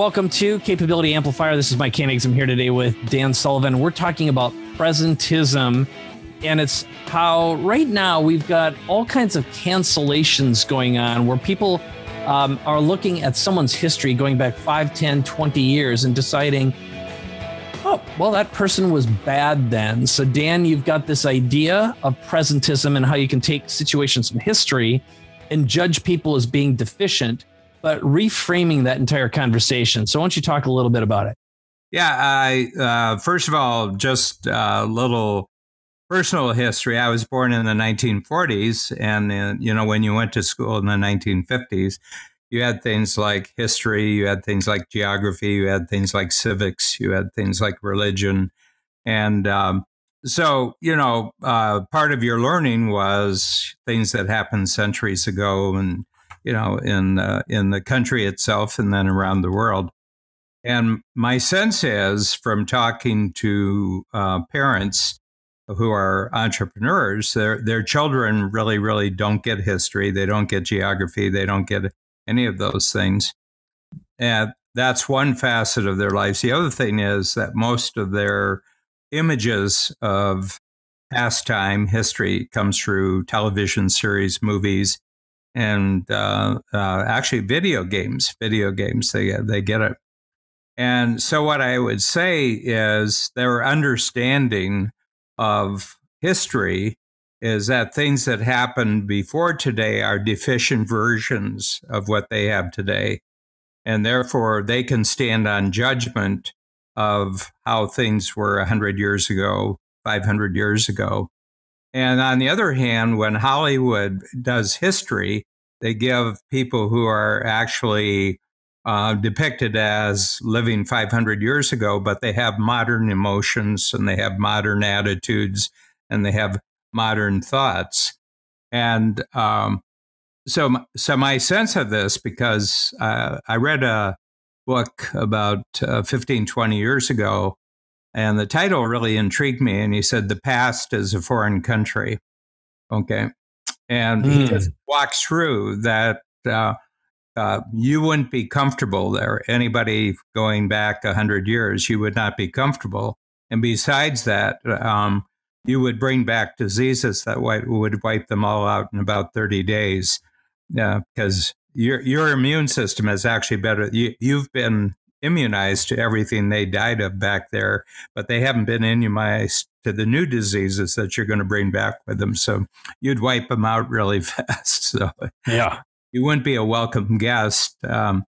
welcome to Capability Amplifier. This is Mike Koenigs. I'm here today with Dan Sullivan. We're talking about presentism, and it's how right now we've got all kinds of cancellations going on where people um, are looking at someone's history going back 5, 10, 20 years and deciding, oh, well, that person was bad then. So, Dan, you've got this idea of presentism and how you can take situations from history and judge people as being deficient but reframing that entire conversation. So, why don't you talk a little bit about it? Yeah, I uh, first of all, just a little personal history. I was born in the 1940s, and uh, you know, when you went to school in the 1950s, you had things like history, you had things like geography, you had things like civics, you had things like religion, and um, so you know, uh, part of your learning was things that happened centuries ago and you know, in uh, in the country itself and then around the world. And my sense is from talking to uh, parents who are entrepreneurs, their their children really, really don't get history. They don't get geography. They don't get any of those things. And that's one facet of their lives. The other thing is that most of their images of pastime history comes through television series, movies, and uh, uh, actually video games. Video games, they they get it. And so, what I would say is their understanding of history is that things that happened before today are deficient versions of what they have today. And therefore, they can stand on judgment of how things were 100 years ago, 500 years ago. And on the other hand, when Hollywood does history, they give people who are actually uh, depicted as living 500 years ago, but they have modern emotions and they have modern attitudes and they have modern thoughts. And um, so, so my sense of this, because uh, I read a book about uh, 15, 20 years ago and the title really intrigued me. And he said, The past is a foreign country. Okay. And mm. he just hmm. walks through that uh, uh, you wouldn't be comfortable there. Anybody going back 100 years, you would not be comfortable. And besides that, um, you would bring back diseases that would wipe them all out in about 30 days because your, your immune system is actually better. You, you've been immunized to everything they died of back there, but they haven't been immunized to the new diseases that you're going to bring back with them. So you'd wipe them out really fast. So yeah, you wouldn't be a welcome guest. Um,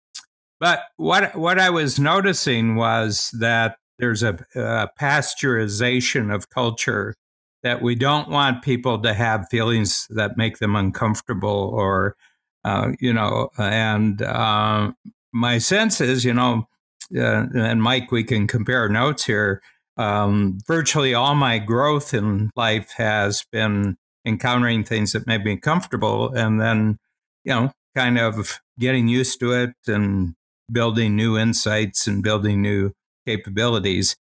but what what I was noticing was that there's a, a pasteurization of culture that we don't want people to have feelings that make them uncomfortable or uh, you know and uh, my sense is you know uh, and Mike, we can compare notes here. Um, virtually all my growth in life has been encountering things that made me comfortable and then, you know, kind of getting used to it and building new insights and building new capabilities.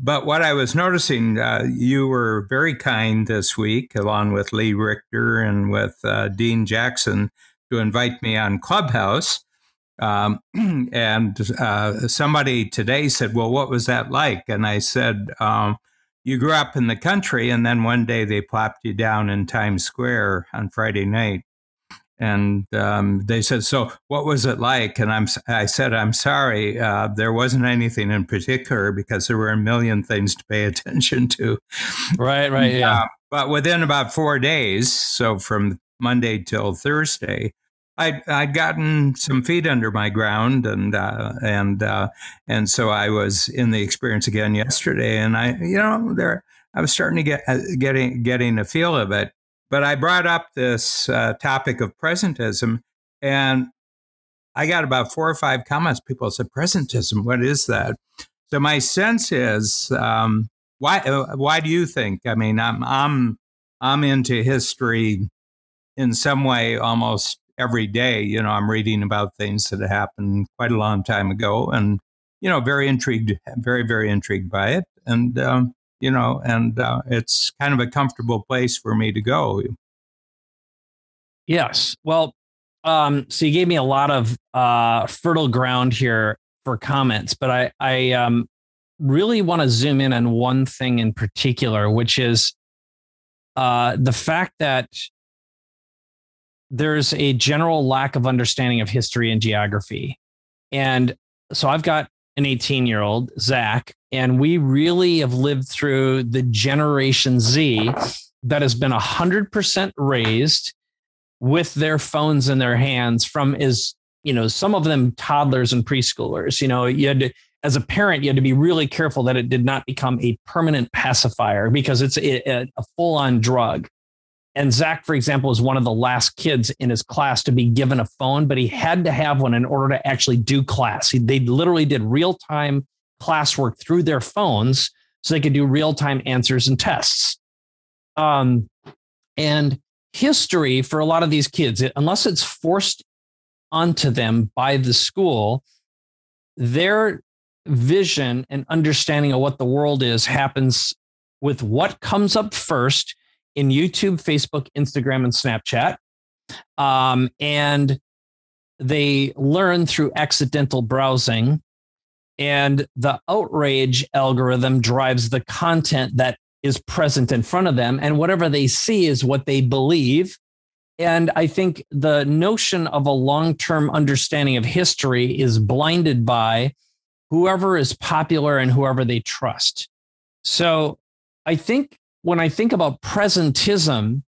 But what I was noticing, uh, you were very kind this week, along with Lee Richter and with uh, Dean Jackson, to invite me on Clubhouse. Um, and uh, somebody today said, Well, what was that like? And I said, um, You grew up in the country, and then one day they plopped you down in Times Square on Friday night. And um, they said, "So, what was it like?" And I'm, I said, "I'm sorry, uh, there wasn't anything in particular because there were a million things to pay attention to." Right, right, yeah. Uh, but within about four days, so from Monday till Thursday, I'd, I'd gotten some feet under my ground, and uh, and uh, and so I was in the experience again yesterday, and I, you know, there I was starting to get uh, getting getting a feel of it. But I brought up this uh, topic of presentism, and I got about four or five comments. People said, "Presentism, what is that?" So my sense is, um, why uh, why do you think? I mean, I'm I'm I'm into history in some way almost every day, you know, I'm reading about things that happened quite a long time ago and, you know, very intrigued, very, very intrigued by it. And, um, you know, and uh, it's kind of a comfortable place for me to go. Yes. Well, um, so you gave me a lot of uh, fertile ground here for comments, but I I um, really want to zoom in on one thing in particular, which is uh, the fact that there's a general lack of understanding of history and geography. And so I've got an 18 year old, Zak, and we really have lived through the Generation Z that has been 100% raised with their phones in their hands from is, you know, some of them toddlers and preschoolers. You know, you had to, as a parent, you had to be really careful that it did not become a permanent pacifier because it's a, a full on drug. And Zak, for example, was one of the last kids in his class to be given a phone, but he had to have one in order to actually do class. He, they literally did real time classwork through their phones so they could do real time answers and tests. Um, and history for a lot of these kids, unless it's forced onto them by the school, their vision and understanding of what the world is happens with what comes up first in YouTube, Facebook, Instagram, and Snapchat. Um, and they learn through accidental browsing. And the outrage algorithm drives the content that is present in front of them. And whatever they see is what they believe. And I think the notion of a long term understanding of history is blinded by whoever is popular and whoever they trust. So I think when I think about presentism,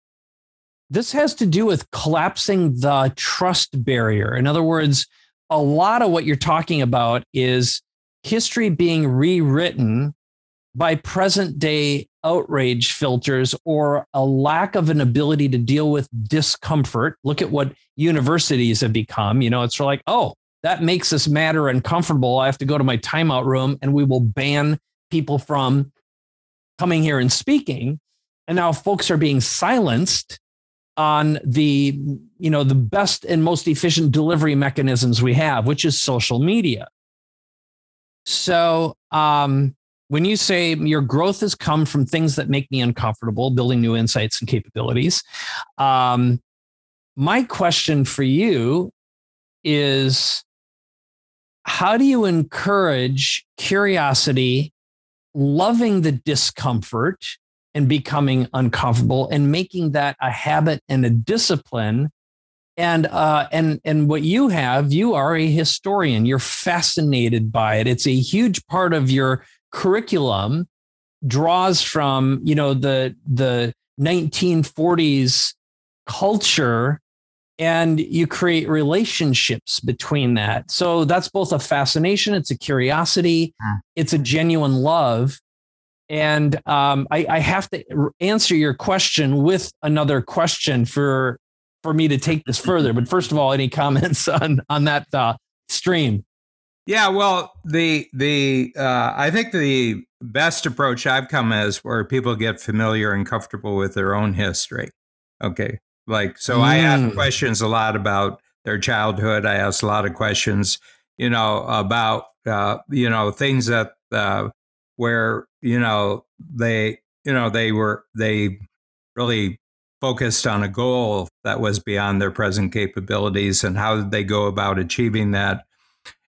this has to do with collapsing the trust barrier. In other words, a lot of what you're talking about is history being rewritten by present day outrage filters or a lack of an ability to deal with discomfort. Look at what universities have become. You know, it's like, oh, that makes us matter uncomfortable. I have to go to my timeout room and we will ban people from coming here and speaking and now folks are being silenced on the you know the best and most efficient delivery mechanisms we have which is social media. So um, when you say your growth has come from things that make me uncomfortable building new insights and capabilities um, my question for you is how do you encourage curiosity loving the discomfort and becoming uncomfortable and making that a habit and a discipline. And uh, and and what you have you are a historian. You're fascinated by it. It's a huge part of your curriculum draws from you know the the 1940s culture and you create relationships between that. So that's both a fascination, it's a curiosity, hmm. it's a genuine love. And um, I, I, have to answer your question with another question for for me to take this further. But first of all, any comments on on that uh, stream? Yeah, well, the the uh, I think the best approach I've come is where people get familiar and comfortable with their own history. Okay, like, so mm. I ask mm. questions a lot about their childhood. I ask a lot of questions, you know, about, uh, you know, things that, uh, where, you know, they, you know, they were, they really focused on a goal that was beyond their present capabilities and how did they go about achieving that.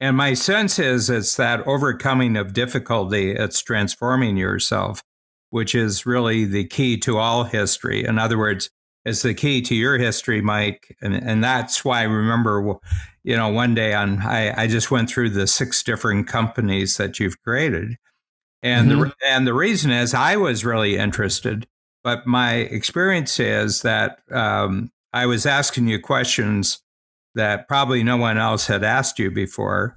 And my sense is it's that overcoming of difficulty, it's transforming yourself, which is really the key to all history. In other words, is the key to your history, Mike. And, and that's why I remember, you know, one day on, I, I just went through the six different companies that you've created. And, mm-hmm. the, and the reason is I was really interested, but my experience is that um, I was asking you questions that probably no one else had asked you before.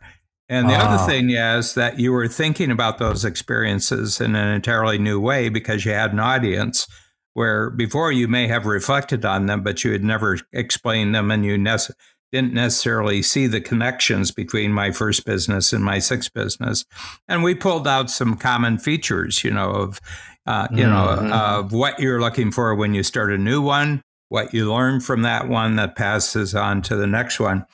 And the other ah. thing is that you were thinking about those experiences in an entirely new way because you had an audience where before you may have reflected on them, but you had never explained them and you ne- didn't necessarily see the connections between my first business and my sixth business. And we pulled out some common features, you know, of, uh, you mm-hmm. know, of what you're looking for when you start a new one, what you learn from that one that passes on to the next one.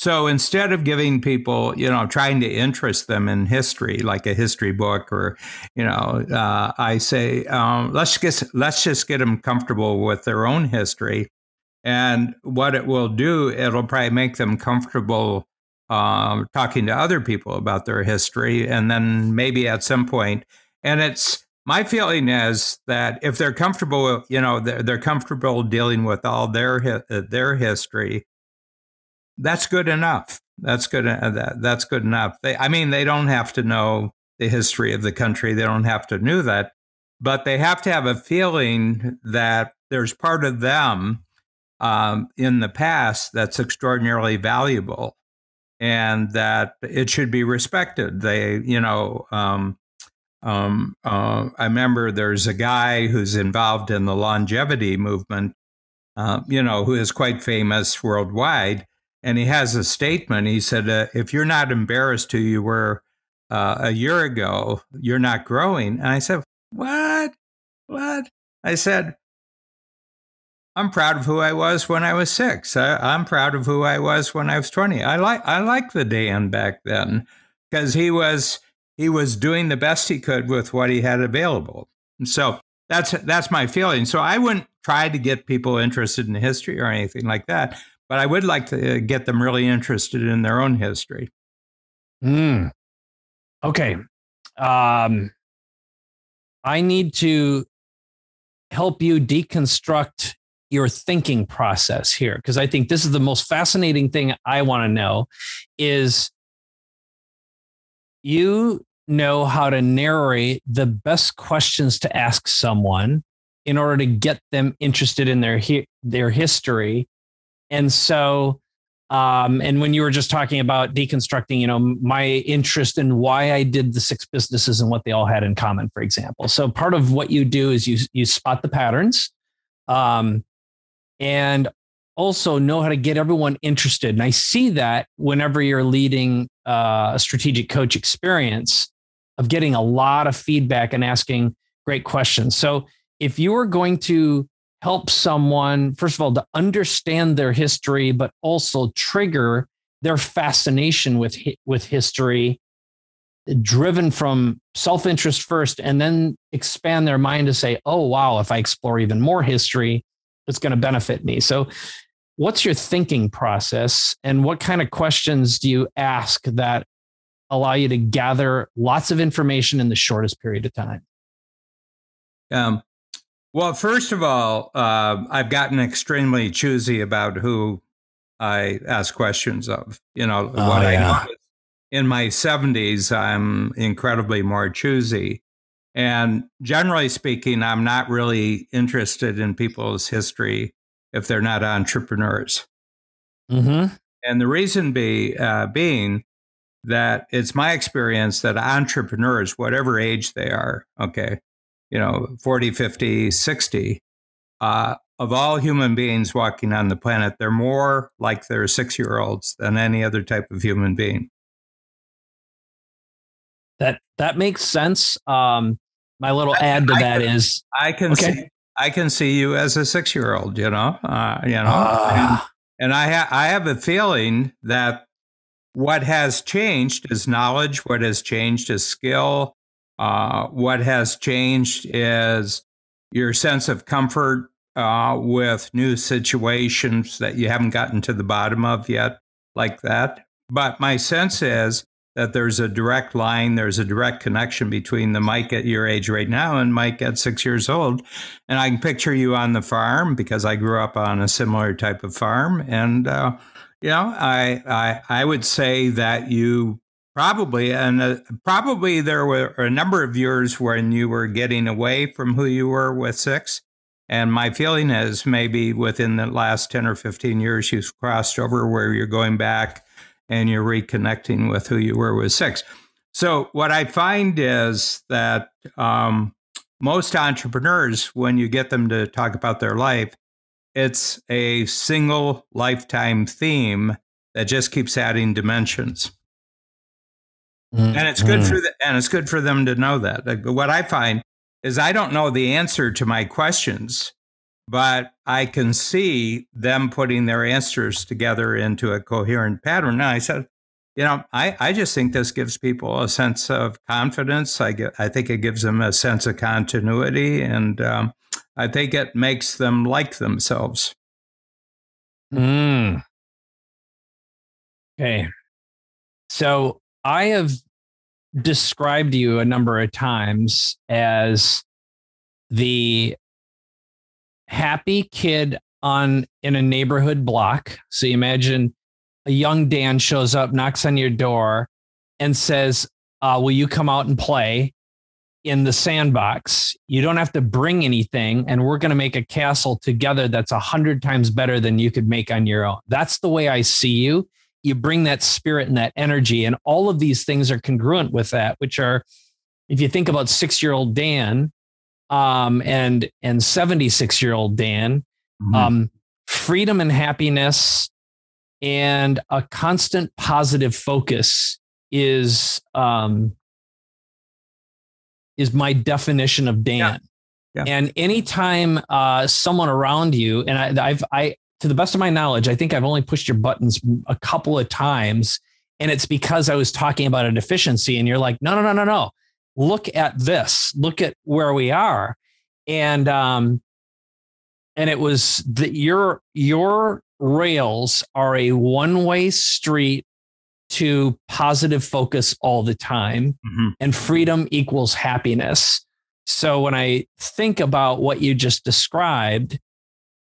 So instead of giving people, you know, trying to interest them in history, like a history book, or, you know, uh, I say, um, let's get let's just get them comfortable with their own history, and what it will do, it'll probably make them comfortable uh, talking to other people about their history, and then maybe at some point, and it's my feeling is that if they're comfortable, you know, they're, they're comfortable dealing with all their uh, their history, that's good enough. That's good. Uh, that, that's good enough. They, I mean, they don't have to know the history of the country. They don't have to know that, but they have to have a feeling that there's part of them um, in the past that's extraordinarily valuable and that it should be respected. They, you know, um, um, uh, I remember there's a guy who's involved in the longevity movement, uh, you know, who is quite famous worldwide. And he has a statement. He said, uh, if you're not embarrassed who you were uh, a year ago, you're not growing. And I said, what? What? I said, I'm proud of who I was when I was six. I, am proud of who I was when I was 20. I like I like the Dan back then because he was he was doing the best he could with what he had available. so that's that's my feeling. So I wouldn't try to get people interested in history or anything like that, but I would like to get them really interested in their own history. Hmm. Okay. Um, I need to help you deconstruct your thinking process here because I think this is the most fascinating thing I want to know is you know how to narrate the best questions to ask someone in order to get them interested in their their history and so um, and when you were just talking about deconstructing, you know, my interest in why I did the six businesses and what they all had in common, for example. So part of what you do is you you spot the patterns, um, and also know how to get everyone interested. And I see that whenever you're leading uh, a strategic coach experience of getting a lot of feedback and asking great questions. So if you are going to help someone, first of all, to understand their history, but also trigger their fascination with, with history, driven from self interest first, and then expand their mind to say, oh, wow, if I explore even more history, it's going to benefit me. So, what's your thinking process, and what kind of questions do you ask that allow you to gather lots of information in the shortest period of time? Um, well, first of all, uh, I've gotten extremely choosy about who I ask questions of. You know, oh, what yeah. I know in my 70s, I'm incredibly more choosy. And generally speaking, I'm not really interested in people's history if they're not entrepreneurs. Mm-hmm. And the reason be, uh, being that it's my experience that entrepreneurs, whatever age they are, okay, you know, 40, 50, 60, uh, of all human beings walking on the planet, they're more like their six year olds than any other type of human being. That that makes sense. Um, my little I, add to I that can, is I can okay. see I can see you as a six year old. You know, uh, you know, uh, and, and, I ha- I have a feeling that what has changed is knowledge. What has changed is skill. Uh, what has changed is your sense of comfort uh, with new situations that you haven't gotten to the bottom of yet, like that. But my sense is that there's a direct line, there's a direct connection between the Mike at your age right now and Mike at six years old. And I can picture you on the farm because I grew up on a similar type of farm. And, uh, you know, I, I, I would say that you Probably, and uh, probably there were a number of years when you were getting away from who you were with six. And my feeling is maybe within the last 10 or 15 years, you've crossed over where you're going back and you're reconnecting with who you were with six. So, what I find is that um, most entrepreneurs, when you get them to talk about their life, it's a single lifetime theme that just keeps adding dimensions. Mm-hmm. And it's good for mm. the, and it's good for them to know that. Like, what I find is I don't know the answer to my questions, but I can see them putting their answers together into a coherent pattern. And I said, you know, I, I just think this gives people a sense of confidence. I get, I think it gives them a sense of continuity, and um, I think it makes them like themselves. Mm. Okay. So I have described you a number of times as the happy kid on in a neighborhood block. So you imagine a young Dan shows up, knocks on your door, and says, uh, "Will you come out and play?" in the sandbox. You don't have to bring anything, and we're going to make a castle together that's a hundred times better than you could make on your own. That's the way I see you. You bring that spirit and that energy, and all of these things are congruent with that. Which are, if you think about six-year-old Dan, um, and and seventy-six-year-old Dan, mm-hmm. um, freedom and happiness, and a constant positive focus is um, is my definition of Dan. Yeah. Yeah. And anytime uh, someone around you, and I, I've, I, to the best of my knowledge, I think I've only pushed your buttons a couple of times, and it's because I was talking about a deficiency, and you're like, no, no, no, no, no. Look at this. Look at where we are, and um, and it was that your your rails are a one way street to positive focus all the time mm-hmm. and freedom equals happiness. So when I think about what you just described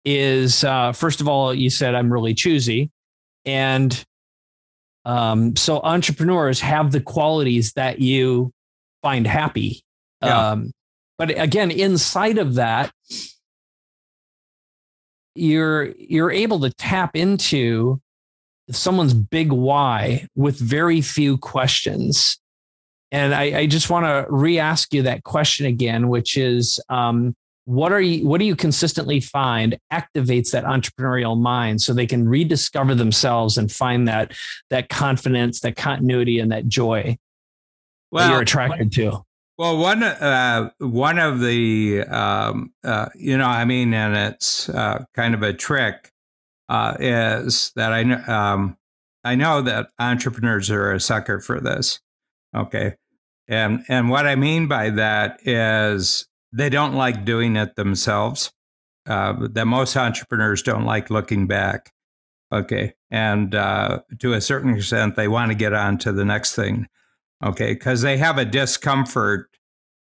is uh, first of all, you said I'm really choosy. And um, so entrepreneurs have the qualities that you find happy. Yeah. Um, but again, inside of that, you're you're able to tap into someone's big why with very few questions. And I, I just want to re-ask you that question again, which is um, what are you what do you consistently find activates that entrepreneurial mind so they can rediscover themselves and find that that confidence, that continuity, and that joy well, that you're attracted to? Well, one uh, one of the um, uh, you know, I mean, and it's uh, kind of a trick uh, is that I know um, I know that entrepreneurs are a sucker for this. Okay, and and what I mean by that is they don't like doing it themselves. Uh, that most entrepreneurs don't like looking back. Okay, and uh, to a certain extent, they want to get on to the next thing. Okay, because they have a discomfort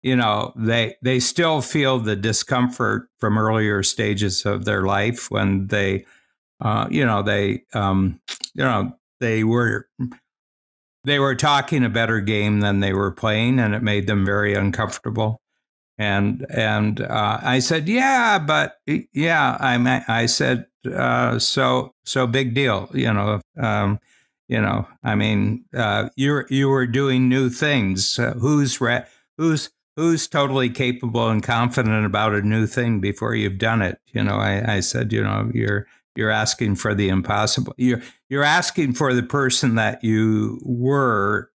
you know they they still feel the discomfort from earlier stages of their life when they uh, you know, they, um, you know, they were they were talking a better game than they were playing, and it made them very uncomfortable. And and uh, I said, yeah, but yeah, I I said, uh, so so big deal, you know. Um, you know, I mean, uh, you you were doing new things. Who's re- who's who's totally capable and confident about a new thing before you've done it? You know, I, I said, you know, you're you're asking for the impossible. You're you're asking for the person that you were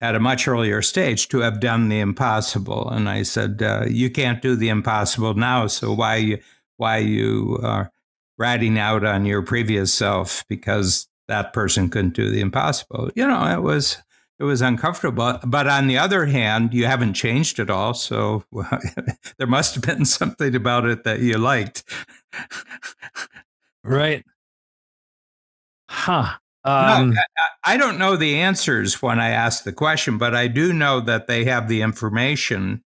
at a much earlier stage to have done the impossible. And I said, uh, you can't do the impossible now. So why you why you are ratting out on your previous self because that person couldn't do the impossible? You know, it was it was uncomfortable. But on the other hand, you haven't changed at all. So there must have been something about it that you liked. Right. Huh. Um, no, I don't know the answers when I ask the question, but I do know that they have the information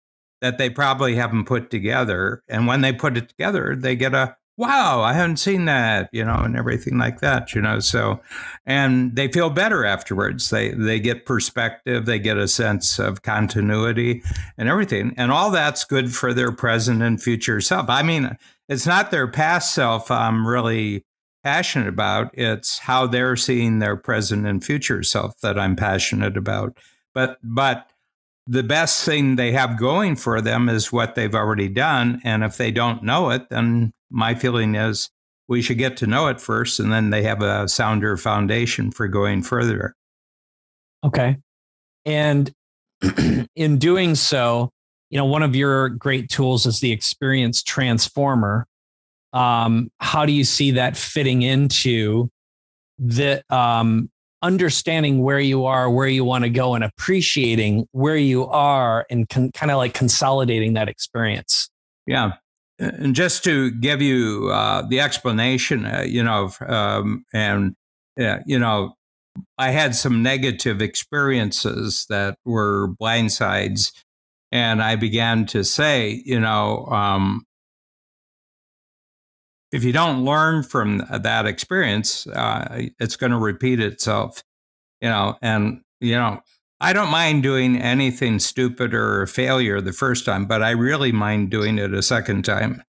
that they probably haven't put together. And when they put it together, they get a wow, I haven't seen that, you know, and everything like that, you know. So, and they feel better afterwards. They they get perspective, they get a sense of continuity and everything, and all that's good for their present and future self. I mean, it's not their past self I'm really passionate about. It's how they're seeing their present and future self that I'm passionate about. But but the best thing they have going for them is what they've already done. And if they don't know it, then my feeling is we should get to know it first, and then they have a sounder foundation for going further. Okay. And in doing so, you know, one of your great tools is the experience transformer. Um, how do you see that fitting into the um, understanding where you are, where you want to go, and appreciating where you are, and con- kind of like consolidating that experience? Yeah, and just to give you uh, the explanation, uh, you know, um, and uh, you know, I had some negative experiences that were blindsides. And I began to say, you know, um, if you don't learn from that experience, uh, it's going to repeat itself, you know. And, you know, I don't mind doing anything stupid or a failure the first time, but I really mind doing it a second time.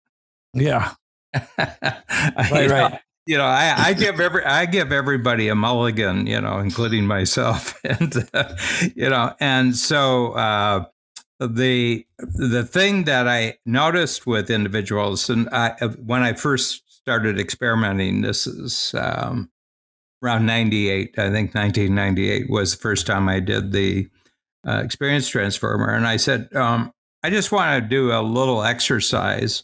Yeah. right, right you know, I, I, give every I give everybody a mulligan, you know, including myself, and uh, you know, and so uh, the the thing that I noticed with individuals, and I, when I first started experimenting, this is um, around '98, I think 1998 was the first time I did the uh, experience transformer, and I said, um, I just want to do a little exercise.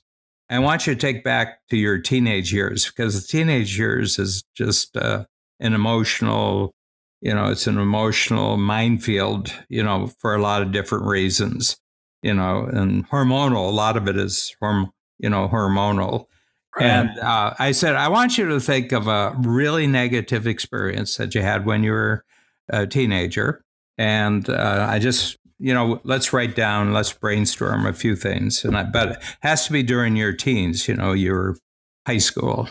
I want you to take back to your teenage years because the teenage years is just uh, an emotional, you know, it's an emotional minefield, you know, for a lot of different reasons, you know, and hormonal. A lot of it is, horm- you know, hormonal. Right. And uh, I said, I want you to think of a really negative experience that you had when you were a teenager. And uh, I just you know, let's write down, let's brainstorm a few things. And I bet it has to be during your teens, you know, your high school.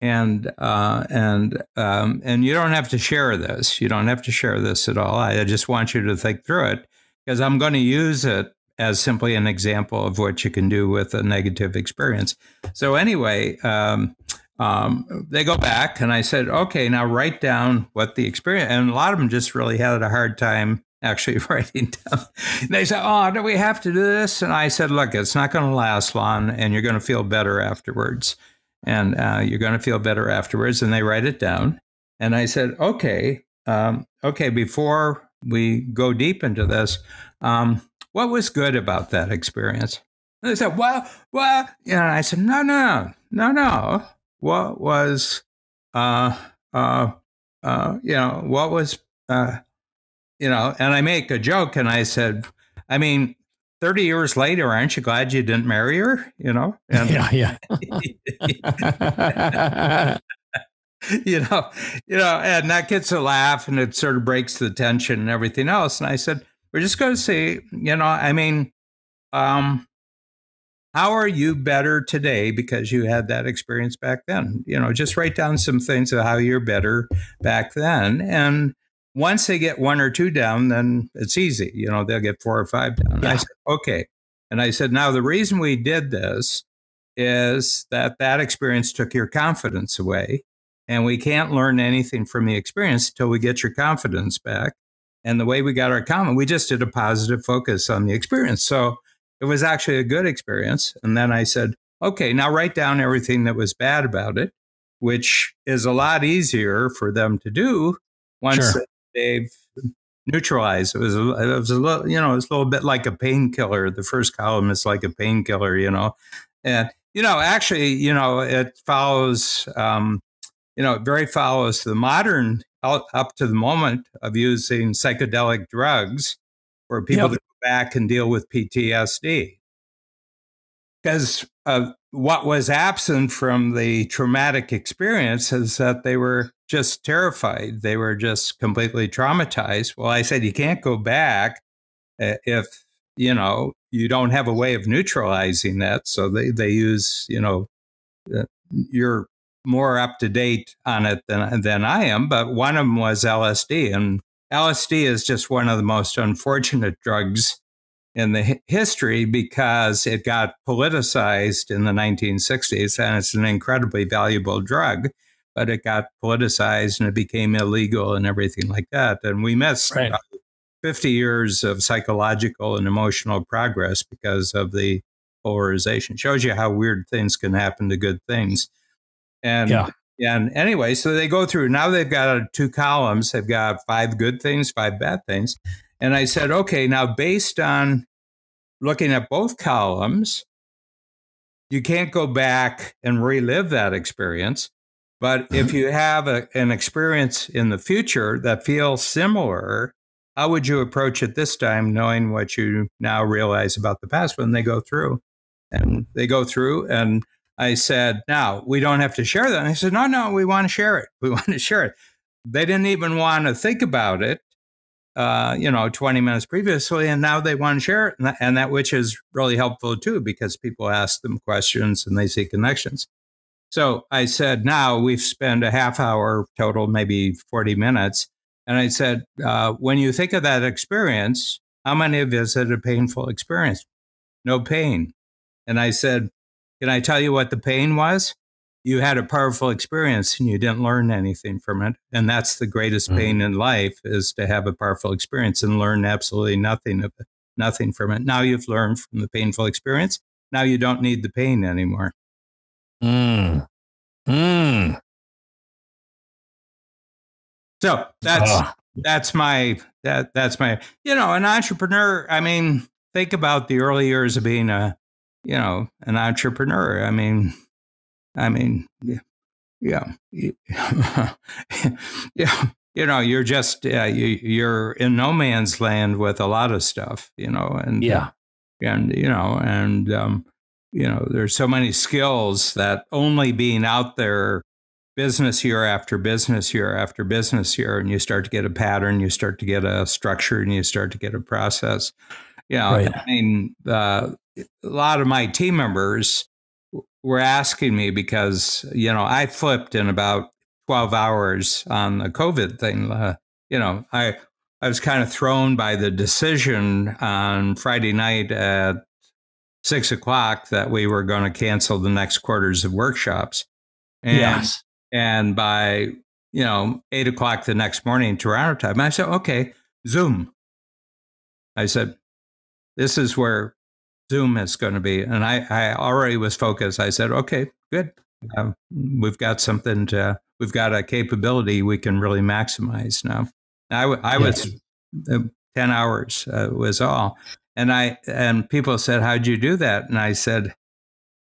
And uh, and um, and you don't have to share this. You don't have to share this at all. I just want you to think through it because I'm going to use it as simply an example of what you can do with a negative experience. So anyway, um, um, they go back and I said, okay, now write down what the experience. And a lot of them just really had a hard time actually writing down. They said, "Oh, do we have to do this?" And I said, "Look, it's not going to last long, and you're going to feel better afterwards, and uh, you're going to feel better afterwards." And they write it down. And I said, "Okay, um, okay. Before we go deep into this, um, what was good about that experience?" And they said, "Well, well," know. I said, "No, no, no, no. What was, uh, uh, uh, you know, what was." Uh, you know, and I make a joke and I said, I mean, 30 years later, aren't you glad you didn't marry her? You know? And, yeah, yeah. you know, you know, and that gets a laugh and it sort of breaks the tension and everything else. And I said, we're just going to see, you know, I mean, um, how are you better today because you had that experience back then? You know, just write down some things of how you're better back then. And once they get one or two down, then it's easy. You know, they'll get four or five down. Yeah. I said, okay. And I said, now the reason we did this is that that experience took your confidence away. And we can't learn anything from the experience until we get your confidence back. And the way we got our comment, we just did a positive focus on the experience. So it was actually a good experience. And then I said, okay, now write down everything that was bad about it, which is a lot easier for them to do once sure they've neutralized. It was a, it was a little, you know, it's a little bit like a painkiller. The first column is like a painkiller, you know, and you know, actually, you know, it follows, um, you know, it very follows the modern up to the moment of using psychedelic drugs for people yep. to go back and deal with PTSD. Because what was absent from the traumatic experience is that they were just terrified. They were just completely traumatized. Well, I said, you can't go back uh, if, you know, you don't have a way of neutralizing that. So they, they use, you know, uh, you're more up to date on it than, than I am. But one of them was LSD. And LSD is just one of the most unfortunate drugs in the history because it got politicized in the 1960s and it's an incredibly valuable drug but it got politicized and it became illegal and everything like that. And we missed right. Uh, 50 years of psychological and emotional progress because of the polarization. Shows you how weird things can happen to good things. And yeah. And anyway, so they go through. Now they've got two columns. They've got five good things, five bad things. And I said, okay, now based on looking at both columns, you can't go back and relive that experience. But if mm-hmm. you have a, an experience in the future that feels similar, how would you approach it this time, knowing what you now realize about the past when they go through? And they go through, and I said, now we don't have to share that. And I said, no, no, we want to share it. We want to share it. they didn't even want to think about it, uh, you know, 20 minutes previously, and now they want to share it. And that, and that which is really helpful too, because people ask them questions and they see connections. So I said, now we've spent a half hour total, maybe 40 minutes. And I said, uh, when you think of that experience, how many of you had a painful experience? No pain. And I said, can I tell you what the pain was? You had a powerful experience and you didn't learn anything from it. And that's the greatest mm-hmm. pain in life is to have a powerful experience and learn absolutely nothing of it, nothing from it. Now you've learned from the painful experience. Now you don't need the pain anymore. Mm. Mm. So that's oh. that's my that that's my you know an entrepreneur. I mean, think about the early years of being a you know an entrepreneur. I mean, I mean, yeah, yeah, yeah. You know, you're just uh, you, you're in no man's land with a lot of stuff. You know, and yeah, and you know, and um, you know, there's so many skills that only being out there business year after business year after business year, and you start to get a pattern, you start to get a structure, and you start to get a process. You know, right. I mean, uh, a lot of my team members were asking me because, you know, I flipped in about 12 hours on the COVID thing. Uh, you know, I, I was kind of thrown by the decision on Friday night at six o'clock that we were going to cancel the next quarters of workshops. And, yes. And by, you know, eight o'clock the next morning, Toronto time, I said, okay, Zoom. I said, this is where Zoom is going to be. And I, I already was focused. I said, okay, good. Um, we've got something to, we've got a capability we can really maximize now. I, I was uh, 10 hours uh, was all. And I and people said, "How'd you do that?" And I said,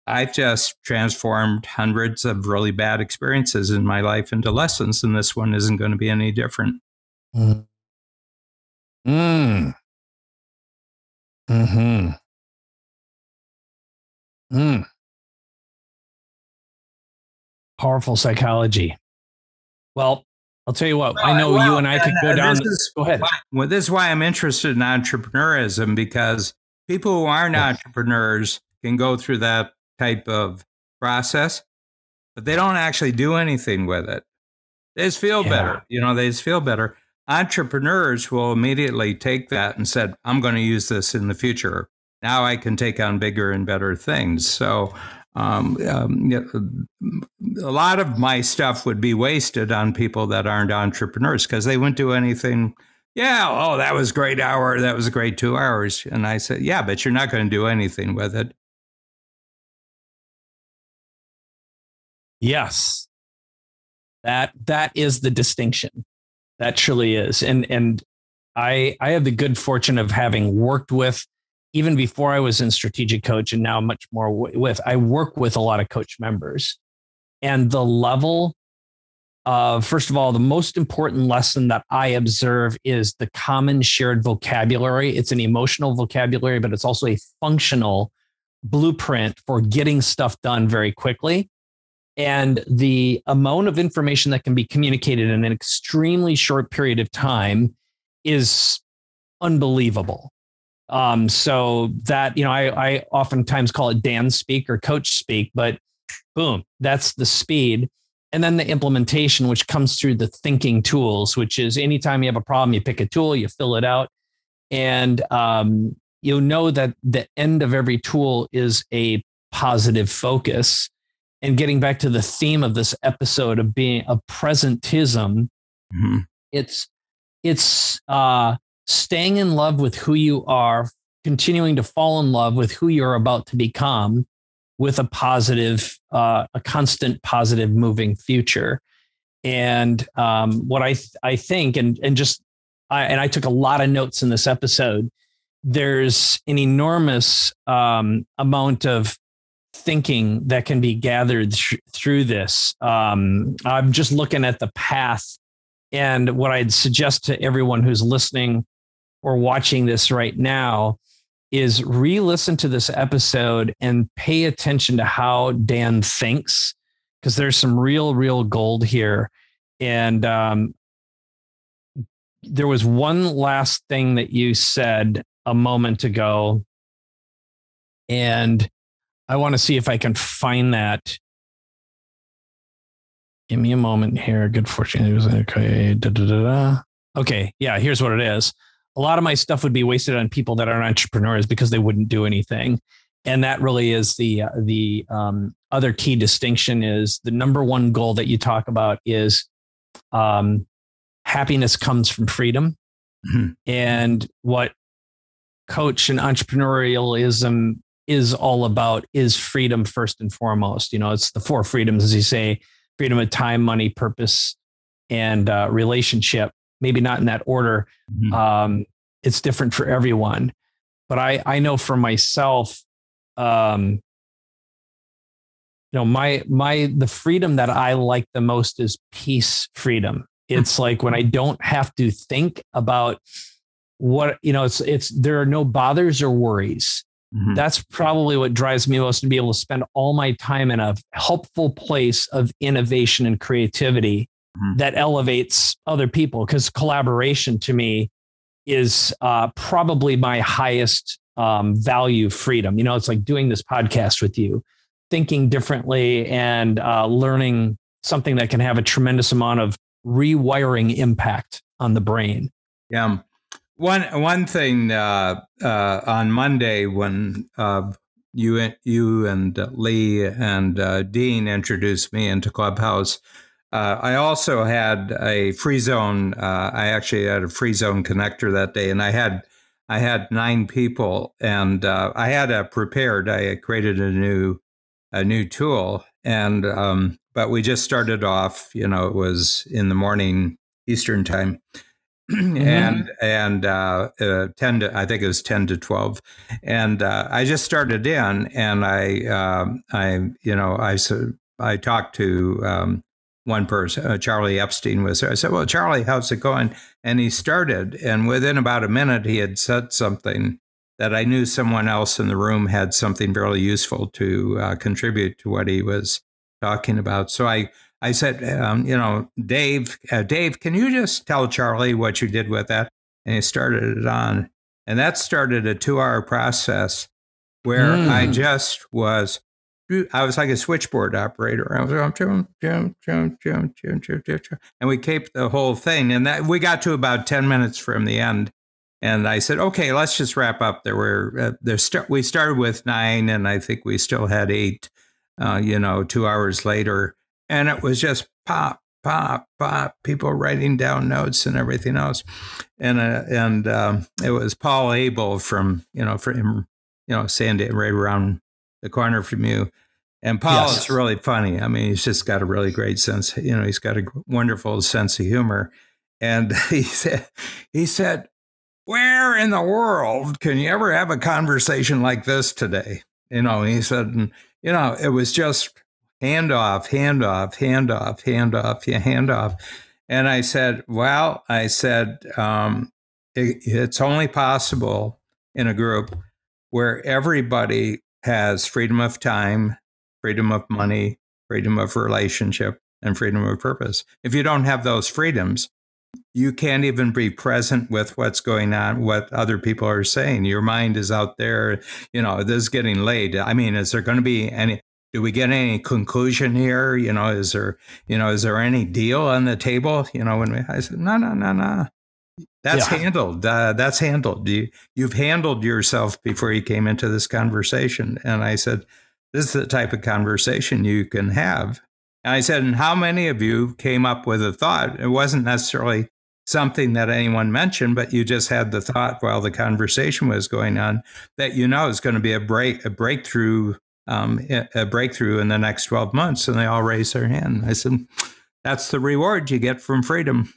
"I just transformed hundreds of really bad experiences in my life into lessons, and this one isn't going to be any different." Mm. Mm. Hmm. Hmm. Powerful psychology. Well, I'll tell you what. Well, I know well, you and I could go down. Is, go ahead. Why, well, this is why I'm interested in entrepreneurism because people who aren't yes. entrepreneurs can go through that type of process, but they don't actually do anything with it. They just feel yeah. better. You know, they just feel better. Entrepreneurs will immediately take that and said, "I'm going to use this in the future. Now I can take on bigger and better things." So um, um, a lot of my stuff would be wasted on people that aren't entrepreneurs because they wouldn't do anything. Yeah, oh, that was great hour. That was a great two hours. And I said, yeah, but you're not going to do anything with it. Yes, that that is the distinction. That truly is, and and I I have the good fortune of having worked with even before I was in strategic coach and now much more with, I work with a lot of coach members. And the level of, first of all, the most important lesson that I observe is the common shared vocabulary. It's an emotional vocabulary, but it's also a functional blueprint for getting stuff done very quickly. And the amount of information that can be communicated in an extremely short period of time is unbelievable. Um, so that, you know, I, I oftentimes call it Dan speak or coach speak, but boom, that's the speed. And then the implementation, which comes through the thinking tools, which is anytime you have a problem, you pick a tool, you fill it out. And um, you'll know that the end of every tool is a positive focus. And getting back to the theme of this episode of being a presentism, mm-hmm. it's it's uh staying in love with who you are, continuing to fall in love with who you're about to become with a positive, uh, a constant positive moving future. And um, what I th- I think, and and just I, and I took a lot of notes in this episode. There's an enormous um, amount of thinking that can be gathered th- through this. Um, I'm just looking at the path, and what I'd suggest to everyone who's listening or watching this right now is re-listen to this episode and pay attention to how Dan thinks because there's some real, real gold here. And um, there was one last thing that you said a moment ago, and I want to see if I can find that. Give me a moment here. Good fortune. Okay. Da, da, da. Okay. Yeah. Here's what it is. A lot of my stuff would be wasted on people that aren't entrepreneurs because they wouldn't do anything. And that really is the the um, other key distinction is the number one goal that you talk about is um, happiness comes from freedom. Mm-hmm. And what coach and entrepreneurialism is all about is freedom first and foremost. You know, it's the four freedoms, as you say freedom of time, money, purpose, and uh, relationship. Maybe not in that order. Mm-hmm. Um, it's different for everyone. But I, I know for myself, um, you know, my my the freedom that I like the most is peace freedom. It's like when I don't have to think about what you know. It's it's there are no bothers or worries. Mm-hmm. That's probably what drives me most to be able to spend all my time in a helpful place of innovation and creativity mm-hmm. that elevates other people. Because collaboration to me is uh, probably my highest um, value freedom. You know, it's like doing this podcast with you, thinking differently and uh, learning something that can have a tremendous amount of rewiring impact on the brain. Yeah. One one thing uh, uh, on Monday when uh, you you and Lee and uh, Dean introduced me into Clubhouse, uh, I also had a free zone. Uh, I actually had a free zone connector that day, and I had I had nine people, and I had a prepared. I created a new a new tool, and um, but we just started off. You know, it was in the morning Eastern time, mm-hmm. and and uh, uh, ten to I think it was ten to twelve, and uh, I just started in, and I um, I you know I I talked to. Um, one person, uh, Charlie Epstein, was there. I said, Well, Charlie, how's it going? And he started, and within about a minute, he had said something that I knew someone else in the room had something really useful to uh, contribute to what he was talking about. So I, I said, um, you know, Dave, uh, Dave, can you just tell Charlie what you did with that? And he started it on. And that started a two hour process where mm. I just was, I was like a switchboard operator. I was going, chum, chum, chum, chum, chum, chum, chum, chum. and we kept the whole thing. And that we got to about 10 minutes from the end. And I said, okay, let's just wrap up. There were, uh, there st- we started with nine, and I think we still had eight uh, you know, two hours later. And it was just pop, pop, pop, people writing down notes and everything else. And, uh, and um, it was Paul Abel from, you know, from, you know, Sandy, right around the corner from you. And Paul yes. is really funny. I mean, he's just got a really great sense. You know, he's got a wonderful sense of humor. And he said, he said, where in the world can you ever have a conversation like this today? You know, he said, you know, it was just hand off, hand off, hand off, hand off, yeah, hand off. And I said, well, I said, um, it, it's only possible in a group where everybody has freedom of time, freedom of money, freedom of relationship, and freedom of purpose. If you don't have those freedoms, you can't even be present with what's going on, what other people are saying. Your mind is out there. You know, this is getting late. I mean, is there going to be any? Do we get any conclusion here? You know, is there, you know, is there any deal on the table? You know, when we, I said, no, no, no, no. That's yeah. handled. Uh, that's handled. You, you've handled yourself before you came into this conversation. And I said, this is the type of conversation you can have and I said, and how many of you came up with a thought? It wasn't necessarily something that anyone mentioned, but you just had the thought while the conversation was going on that you know is going to be a break, a breakthrough, um, a breakthrough in the next 12 months. And they all raised their hand. I said, that's the reward you get from freedom.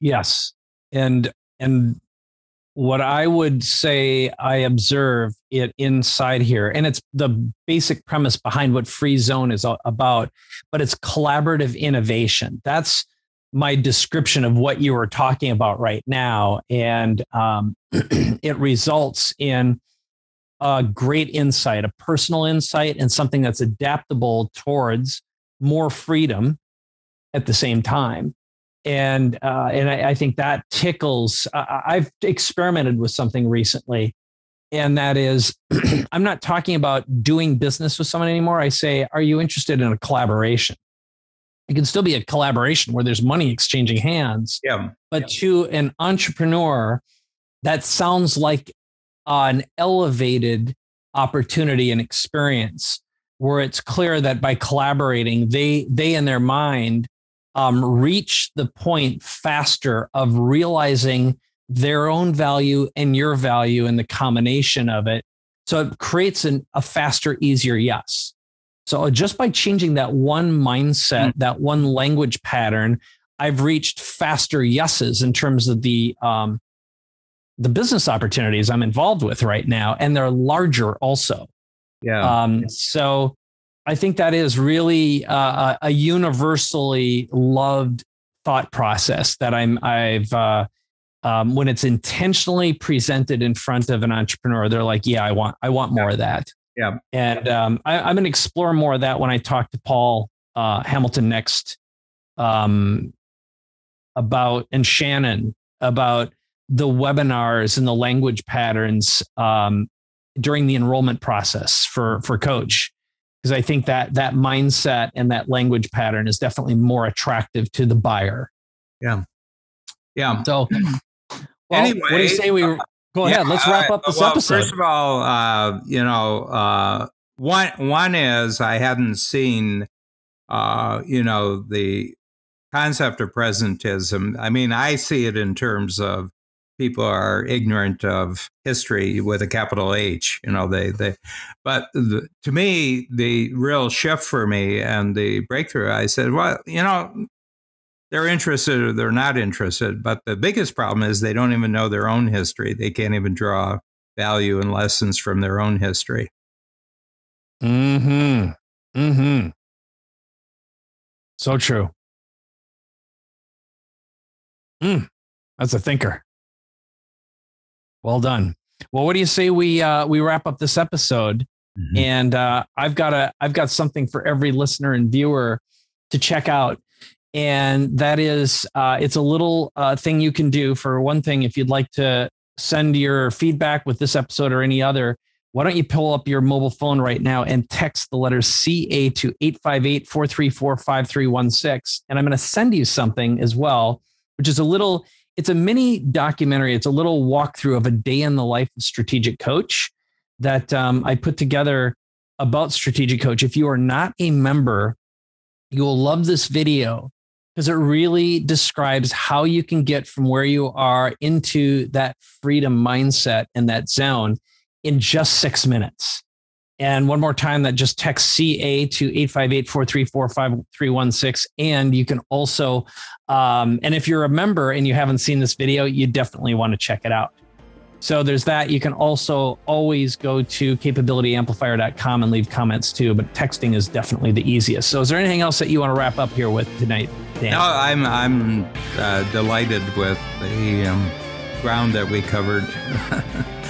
Yes. And, and what I would say I observe it inside here, and it's the basic premise behind what Free Zone is about, but it's collaborative innovation. That's my description of what you were talking about right now. And um, it results in a great insight, a personal insight, and something that's adaptable towards more freedom at the same time. And uh, and I, I, think that tickles. Uh, I've experimented with something recently, and that is, I'm not talking about doing business with someone anymore. I say, are you interested in a collaboration? It can still be a collaboration where there's money exchanging hands. Yeah. But to an entrepreneur, that sounds like an elevated opportunity and experience where it's clear that by collaborating, they they in their mind um, reach the point faster of realizing their own value and your value and the combination of it. So it creates an, a faster, easier yes. So just by changing that one mindset, mm-hmm. that one language pattern, I've reached faster yeses in terms of the um, the business opportunities I'm involved with right now, and they're larger also. Yeah. Um, so I think that is really uh, a universally loved thought process that I'm I've uh, um, when it's intentionally presented in front of an entrepreneur, they're like, "Yeah, I want I want more yeah. of that." Yeah, and um, I, am going to explore more of that when I talk to Paul uh, Hamilton next um, about and Shannon about the webinars and the language patterns um, during the enrollment process for for coach because I think that that mindset and that language pattern is definitely more attractive to the buyer. Yeah. Yeah. So, well, anyway, what do you say we uh, go yeah, ahead? Let's wrap up this well, episode. First of all, uh, you know, uh, one one is I hadn't seen, uh, you know, the concept of presentism. I mean, I see it in terms of people are ignorant of history with a capital H. You know, they they. But the, to me, the real shift for me and the breakthrough, I said, well, you know, they're interested or they're not interested. But the biggest problem is they don't even know their own history. They can't even draw value and lessons from their own history. Hmm. Hmm. So true. Mm, that's a thinker. Well done. Well, what do you say we uh, we wrap up this episode? Mm-hmm. And uh, I've got a I've got something for every listener and viewer to check out, and that is uh, it's a little uh, thing you can do. For one thing, if you'd like to send your feedback with this episode or any other, why don't you pull up your mobile phone right now and text the letter CA to 858 434 5316. And I'm going to send you something as well, which is a little it's a mini documentary. It's a little walkthrough of a day in the life of strategic coach that um, I put together about strategic coach. If you are not a member, you will love this video because it really describes how you can get from where you are into that freedom mindset and that zone in just six minutes. And one more time, that just text CA to 858 434 5316. And you can also, um, and if you're a member and you haven't seen this video, you definitely want to check it out. So there's that. You can also always go to capabilityamplifier.com and leave comments too, but texting is definitely the easiest. So is there anything else that you want to wrap up here with tonight, Dan? No, I'm, I'm uh, delighted with the um, ground that we covered.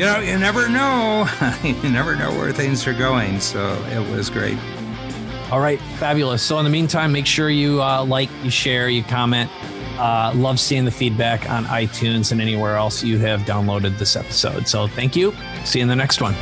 you know, you never know. you never know where things are going. So it was great. All right, fabulous. So in the meantime, make sure you uh, like, you share, you comment. Uh, love seeing the feedback on iTunes and anywhere else you have downloaded this episode. So thank you. See you in the next one.